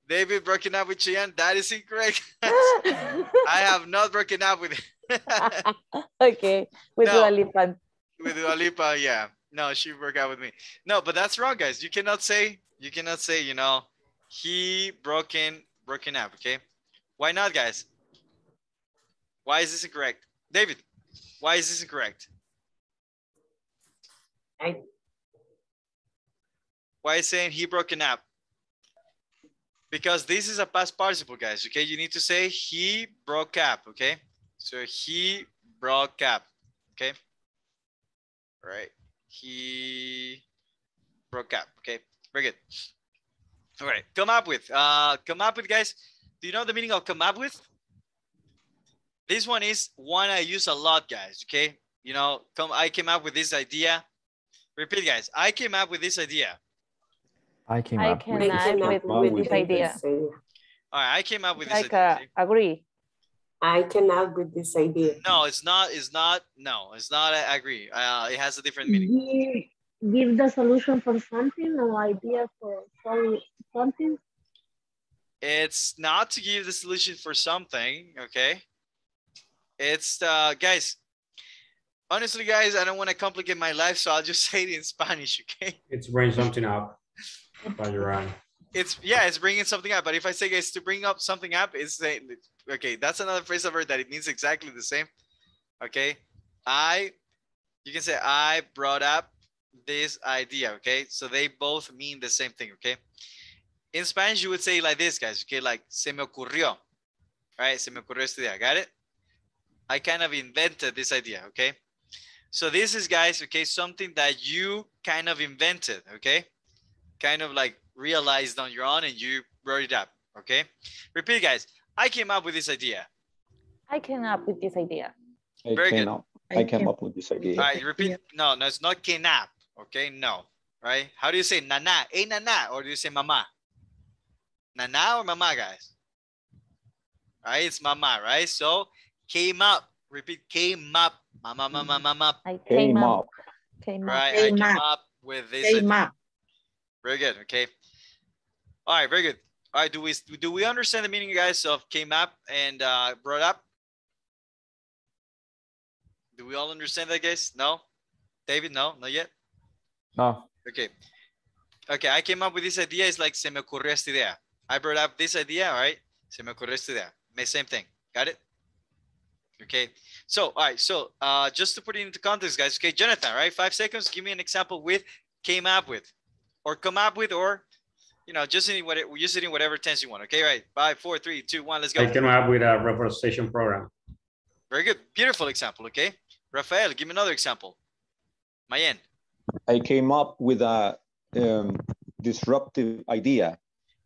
David broken up with Cheyenne. That is incorrect. *laughs* I have not broken up with *laughs* okay, with No. Dua Lipa. with Dua Lipa. Yeah, no, she broke up with me. No, but that's wrong, guys. You cannot say you cannot say you know he broken broken up. Okay, why not, guys? Why is this incorrect, David? Why is this incorrect? I, Why is saying he broken up? Because this is a past participle, guys. Okay, you need to say he broke up. Okay, so he broke up. Okay, All right. He broke up. Okay, very good. All right, come up with. Uh, come up with, guys. Do you know the meaning of come up with? This one is one I use a lot, guys. Okay, you know, come. I came up with this idea. Repeat, guys. I came up with this idea. I came I up can with I I came with, up with with this idea. idea. All right, I came up with this Like idea. uh, agree. I came up with this idea. No, it's not. It's not. No, it's not. I agree. Uh, it has a different meaning. give, give the solution for something or idea for solve something. It's not to give the solution for something. Okay. It's uh, guys. Honestly, guys, I don't want to complicate my life, so I'll just *laughs* say it in Spanish. Okay. It's bring something up by your own. It's yeah, it's bringing something up. But if I say guys to bring up something up, it's saying okay. That's another phrase of verb that it means exactly the same. Okay. I. You can say I brought up this idea. Okay. So they both mean the same thing. Okay. In Spanish, you would say like this, guys. Okay, like se me ocurrió. Right? Se me ocurrió esta idea. Got it? I kind of invented this idea. Okay. So this is, guys. Okay, something that you kind of invented. Okay kind of like realized on your own and you brought it up. Okay. Repeat, guys. I came up with this idea. I came up with this idea. I Very good. up. I came up with this idea. All right. Repeat. No, no, it's not came up. Okay. No. Right. How do you say nana? Hey, nana. Or do you say mama? Nana or mama, guys? All right. It's mama, right? So came up. Repeat. Came up. Mama, mama, mama. I Came came, up. up. Came up. Right. I Came came up. up with this. Came idea. up. Very good. Okay. All right. Very good. All right. Do we do we understand the meaning, guys, of came up and uh, brought up? Do we all understand that, guys? No. David, no, not yet. No, Okay. Okay. I came up with this idea. It's like se me ocurrió esta idea. I brought up this idea. All right. Se me ocurrió esta idea. Same thing. Got it? Okay. So, all right. So, uh, just to put it into context, guys. Okay, Jonathan. Right. Five seconds. Give me an example with came up with, or come up with, or you know, just in whatever, use it in whatever tense you want. Okay. Right. Five, four, three, two, one. Let's go. I came up with a reforestation program. Very good. Beautiful example. Okay. Rafael, give me another example. Mayen. I came up with a um, disruptive idea.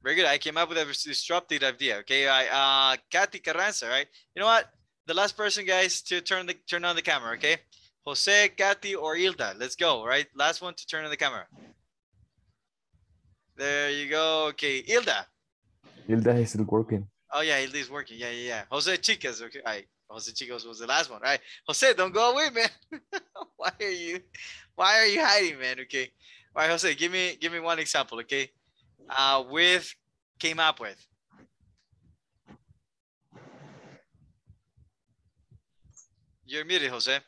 Very good. I came up with a disruptive idea. Okay. I uh Kathy Carranza, right? You know what? The last person, guys, to turn the turn on the camera, okay? Jose, Kathy, or Ilda. Let's go, right? Last one to turn on the camera. There you go. Okay, Ilda. Ilda is still working. Oh yeah, Hilda's working. Yeah, yeah, yeah. Jose Chicas. Okay. All right. Jose Chicos was the last one. All right. Jose, don't go away, man. *laughs* why are you why are you hiding, man? Okay. All right, Jose, give me give me one example, okay? Uh with came up with. You're muted, Jose.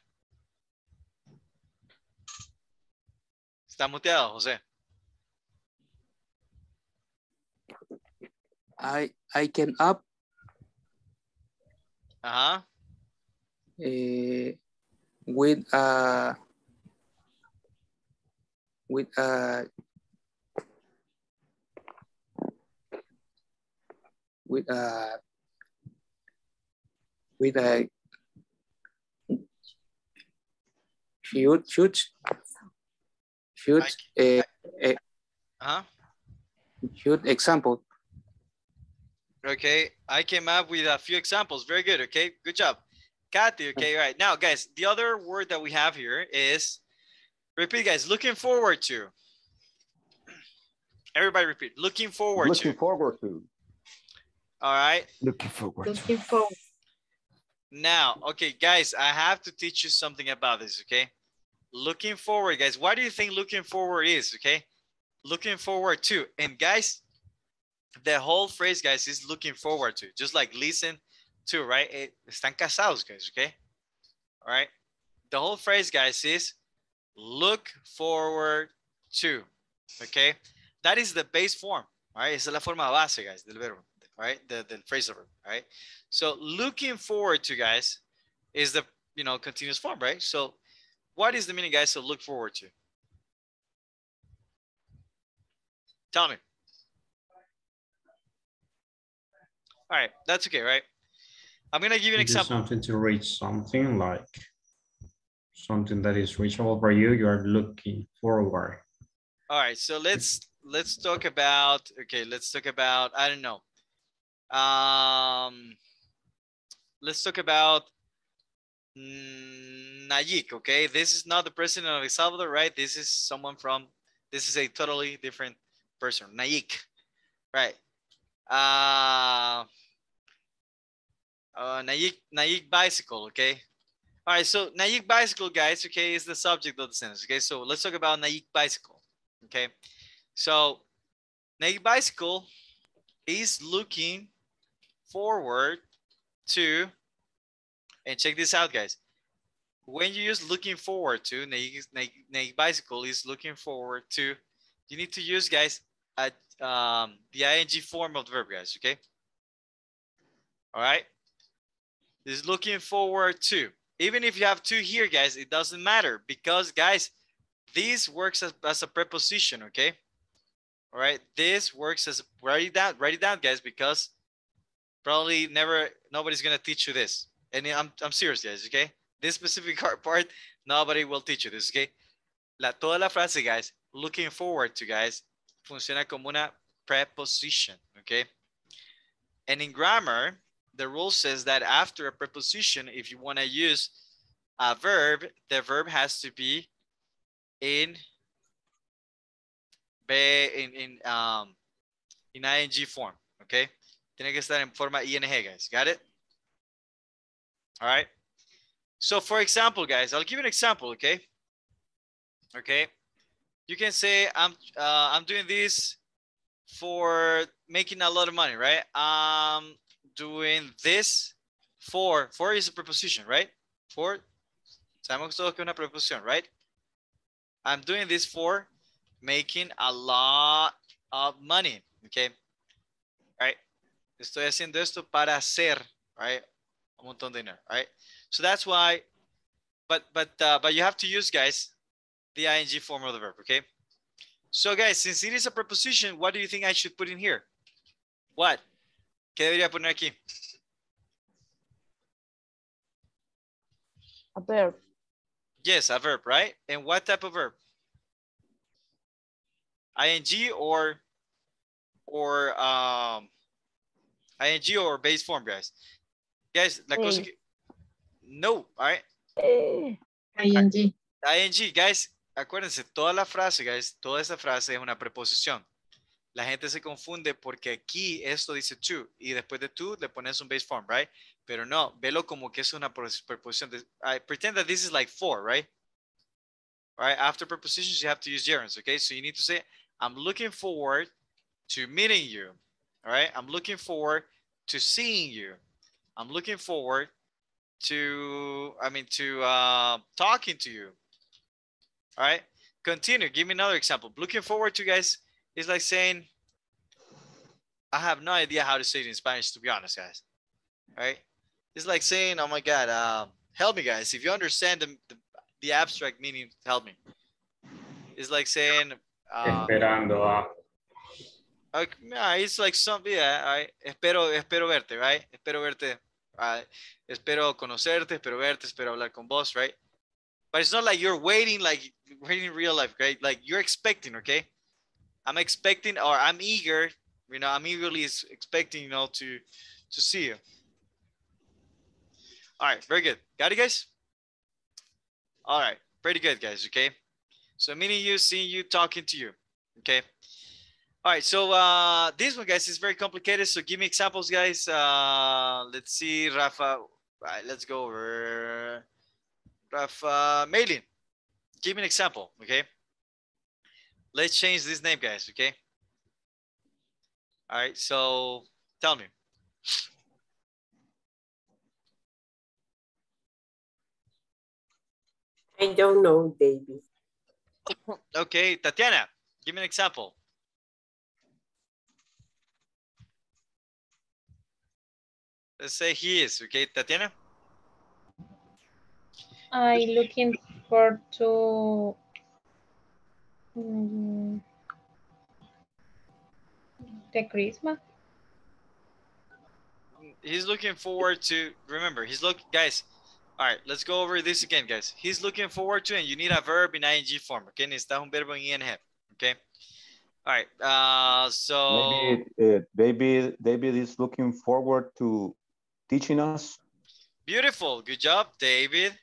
Está muteado, Jose. I I came up Uh-huh. uh, with a with a with a with a huge huge huge uh, uh, Uh-huh. huge example. Okay, I came up with a few examples. Very good. Okay, good job. Kathy, okay, right. Now, guys, the other word that we have here is repeat, guys, looking forward to. Everybody repeat. Looking forward Looking to. forward to. All right. Looking forward. Looking forward. Now, okay, guys, I have to teach you something about this, okay? Looking forward, guys. What do you think looking forward is, okay? Looking forward to. And guys, the whole phrase, guys, is looking forward to. Just like listen to, right? Eh, Están casados, guys, okay? All right. The whole phrase, guys, is look forward to, okay? That is the base form, all right? Esa es la forma base, guys, del verbo, right? The, the phrasal verb, right? So looking forward to, guys, is the, you know, continuous form, right? So what is the meaning, guys, So look forward to? Tell me. All right, that's okay, right? I'm gonna give you an Do example. something to reach something like something that is reachable for you. You are looking forward. All right, so let's let's talk about okay, let's talk about I don't know. Um let's talk about Nayib, okay? This is not the president of El Salvador, right? This is someone from this is a totally different person. Nayib. Right. Uh uh, Nayib, Nayib bicycle, okay? All right, so Nayib bicycle, guys, okay, is the subject of the sentence, okay? So let's talk about Nayib bicycle, okay? So Nayib bicycle is looking forward to, and check this out, guys. When you use looking forward to, Nayib bicycle is looking forward to, you need to use, guys, at um, the ing form of the verb, guys, okay? All right is looking forward to. Even if you have two here, guys, it doesn't matter because, guys, this works as, as a preposition, okay? All right, this works as write it down, write it down, guys, because probably never nobody's gonna teach you this. And I'm I'm serious, guys, okay? This specific *laughs* part, nobody will teach you this, okay? La toda la frase, guys, looking forward to, guys, funciona como una preposition, okay? And in grammar, the rule says that after a preposition, if you want to use a verb, the verb has to be in be in in um in ing form, okay? Tiene que estar en forma ing, guys. Got it? All right. So for example, guys, I'll give you an example, okay? Okay. You can say I'm uh, I'm doing this for making a lot of money, right? Um doing this for, for is a preposition, right? For, sabemos todos que es una preposición, right? I'm doing this for making a lot of money, okay? Estoy haciendo esto para hacer, right? Un montón de dinero, right? So that's why, but, but, uh, but you have to use, guys, the ing form of the verb, okay? So guys, since it is a preposition, what do you think I should put in here? What? ¿Qué debería poner aquí? A verb. Yes, a verb, right? And what type of verb? ing or or um ing or base form, guys. Guys, la cosa que no, all right? Ing. ing, guys, acuérdense, toda la frase, guys, toda esa frase es una preposición. La gente se confunde porque aquí esto dice to y después de to le pones un base form, right? Pero no, velo como que es una preposición. de- I pretend that this is like for, right? Right? After prepositions, you have to use gerunds, okay? So you need to say, I'm looking forward to meeting you, all right? I'm looking forward to seeing you. I'm looking forward to, I mean, to uh, talking to you, all right? Continue. Give me another example. Looking forward to, guys, is like saying, I have no idea how to say it in Spanish, to be honest, guys. All right? It's like saying, oh my God, um, help me, guys. If you understand the, the, the abstract meaning, help me. It's like saying, uh, Esperando a. Okay, yeah, it's like something, yeah, I espero, espero verte, right? Espero verte, uh, espero conocerte, espero verte, espero hablar con vos, right? But it's not like you're waiting, like waiting in real life, right? Like you're expecting, okay? I'm expecting, or I'm eager, you know, I'm eagerly expecting, you know, to to see you. All right, very good. Got it, guys? All right, pretty good, guys, okay? So meeting you, seeing you, talking to you, okay? All right, so uh, this one, guys, is very complicated. So give me examples, guys. Uh, let's see, Rafa. All right, let's go over. Rafa Maylin, give me an example, okay? Let's change this name, guys, okay? All right, so tell me. I don't know, David. *coughs* Okay, Tatiana, give me an example. Let's say he is, okay, Tatiana? I'm looking for to mm, the Christmas. He's looking forward to, remember, he's look, guys, all right, let's go over this again, guys. He's looking forward to, and you need a verb in ing form, okay? Necesitas un verbo en ing, okay? All right, uh, so. Maybe uh, maybe David is looking forward to teaching us. Beautiful, good job, David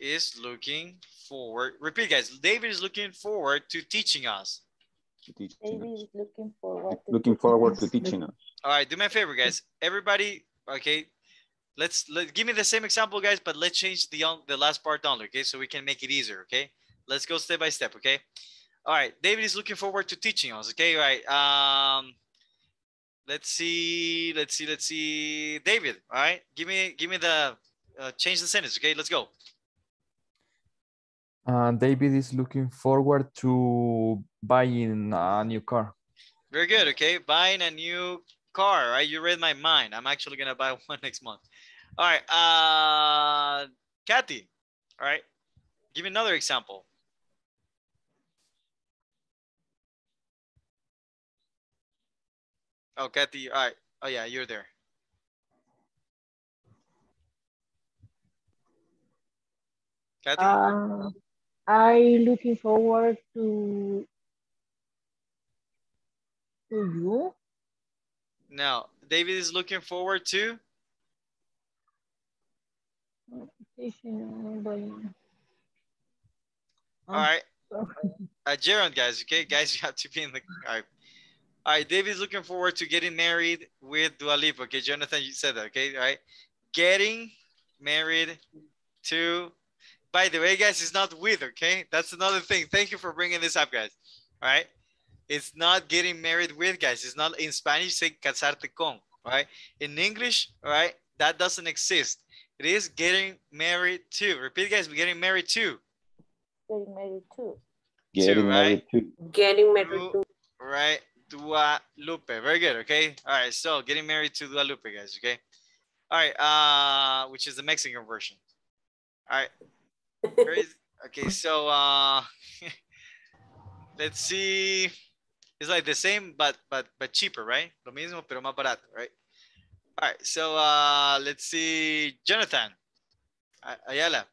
is looking forward. Repeat, guys. David is looking forward to teaching us. Teaching David us. is looking forward to Looking teaching forward to teaching us. All right, do me a favor, guys. Everybody, okay. Let's let give me the same example, guys, but let's change the on the last part only, okay? So we can make it easier, okay? Let's go step by step, okay? All right, David is looking forward to teaching us, okay? All right. Um, let's see, let's see, let's see. David, all right, give me give me the uh, change the sentence, okay? Let's go. Uh, David is looking forward to buying a new car. Very good. Okay, buying a new car. Right, you read my mind. I'm actually gonna buy *laughs* one next month. All right, uh, Kathy. All right, give me another example. Oh, Kathy. All right. Oh yeah, you're there. Kathy. Uh, I looking forward to to you. now, David is looking forward to. All right. *laughs* Uh, Jaron, guys. Okay, guys, you have to be in the. All right. All right, David's looking forward to getting married with Dua Lipa. Okay, Jonathan, you said that. Okay, all right. Getting married to. By the way, guys, it's not with. Okay, that's another thing. Thank you for bringing this up, guys. All right, it's not getting married with, guys. It's not in Spanish. Say casarte con. All right. In English, all right, that doesn't exist. It is getting married to. Repeat, guys. We're getting married to. Getting married to. Getting right? married to. Getting married to. Right. Dua Lupe. Very good. Okay. All right. So getting married to Dua Lupe, guys. Okay. All right. Uh, which is the Mexican version. All right. Okay. So uh, *laughs* let's see. It's like the same, but but but cheaper, right? Lo mismo, pero más barato, right? All right. So uh, let's see, Jonathan Ayala.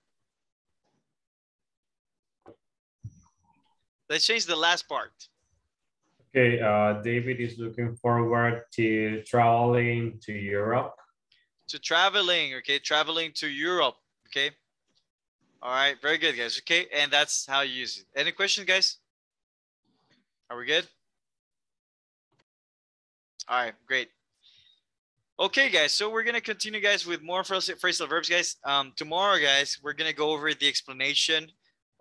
Let's change the last part. Okay, uh, David is looking forward to traveling to Europe. to traveling, okay? Traveling to Europe, okay? All right, very good, guys, okay? And that's how you use it. Any questions, guys? Are we good? All right, great. Okay, guys, so we're gonna continue, guys, with more phrasal verbs, guys. Um, tomorrow, guys, we're gonna go over the explanation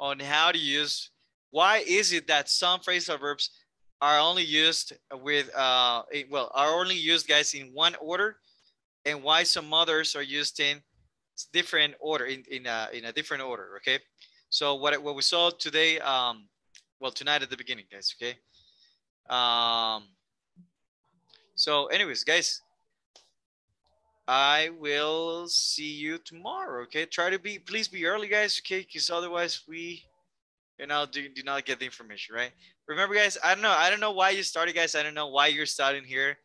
on how to use, why is it that some phrasal verbs are only used with, uh, eh, well, are only used, guys, in one order, and why some others are used in different order in in a, in a different order okay? So what what we saw today um well tonight at the beginning guys okay? Um so anyways guys i will see you tomorrow okay? Try to be please be early guys okay? Because otherwise we you know do, do not get the information right remember guys i don't know i don't know why you started guys i don't know why you're starting here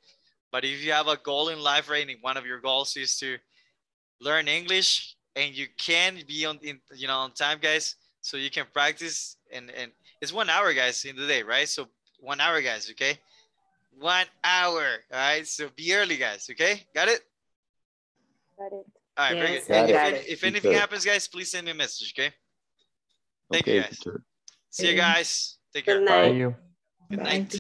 but if you have a goal in life, right, and one of your goals is to learn English, and you can be on, in, you know, on time, guys, so you can practice, and and it's one hour, guys, in the day, right? So one hour, guys, okay, one hour, all right. So be early, guys, okay, got it? Got it. All right, very Yes, good. And if, it. if anything happens, guys, please send me a message, okay? Thank Okay, you, guys. teacher. See you guys. Take care. Good Thank night. you. Good Bye. night.